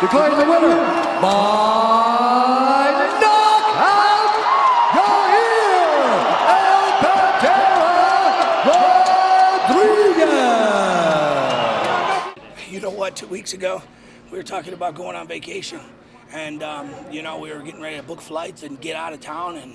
declaring the winner by knockout, Yair El Pantera Rodriguez. You know what? Two weeks ago, we were talking about going on vacation, and um, you know we were getting ready to book flights and get out of town, and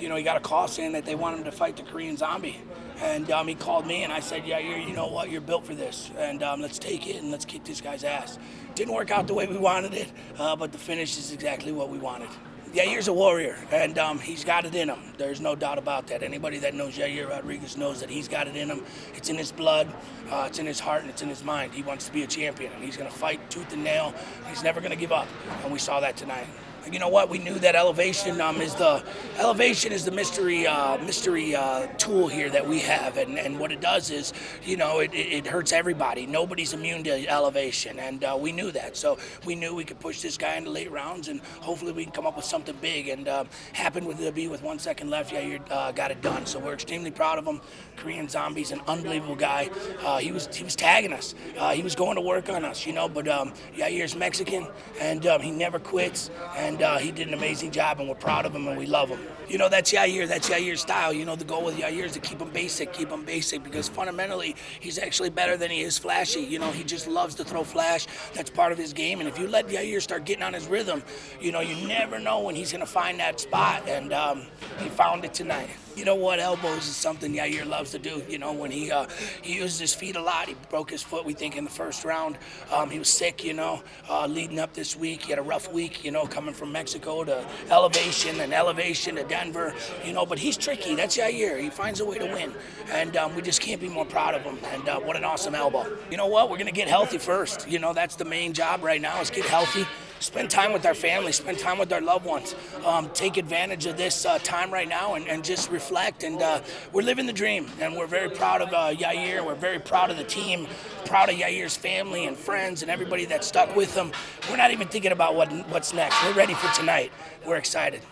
you know he got a call saying that they want him to fight the Korean Zombie, and um, he called me and I said, yeah, you're, you know what, you're built for this, and um, let's take it and let's kick this guy's ass. Didn't work out the way we wanted it, uh, but the finish is exactly what we wanted. Yair's a warrior, and um, he's got it in him. There's no doubt about that. Anybody that knows Yair Rodriguez knows that he's got it in him. It's in his blood, uh, it's in his heart, and it's in his mind. He wants to be a champion, and he's going to fight tooth and nail. He's never going to give up, and we saw that tonight you know what? We knew that elevation um, is the elevation is the mystery uh, mystery uh, tool here that we have, and, and what it does is, you know, it, it hurts everybody. Nobody's immune to elevation, and uh, we knew that. So we knew we could push this guy into late rounds, and hopefully we can come up with something big. And uh, happened with the B with one second left. Yeah, you uh, got it done. So we're extremely proud of him. Korean Zombie's an unbelievable guy. Uh, he was he was tagging us. he was going to work on us, you know. But um, Yair's Mexican, and um, he never quits. And and uh, he did an amazing job, and we're proud of him, and we love him. You know, that's Yair. That's Yair's style. You know, the goal with Yair is to keep him basic, keep him basic, because fundamentally, he's actually better than he is flashy. You know, he just loves to throw flash. That's part of his game, and if you let Yair start getting on his rhythm, you know, you never know when he's going to find that spot, and um, he found it tonight. You know what? Elbows is something Yair loves to do. You know, when he uh, he uses his feet a lot. He broke his foot, we think, in the first round. Um, he was sick, you know, uh, leading up this week. He had a rough week, you know, coming from Mexico to elevation and elevation to Denver, you know, but he's tricky. That's Yair. He finds a way to win. And um, we just can't be more proud of him. And uh, what an awesome elbow. You know what? We're going to get healthy first. You know, that's the main job right now is get healthy spend time with our family, spend time with our loved ones, um, take advantage of this uh, time right now and, and just reflect. And uh, we're living the dream, and we're very proud of uh, Yair. We're very proud of the team, proud of Yair's family and friends and everybody that stuck with him. We're not even thinking about what, what's next. We're ready for tonight. We're excited.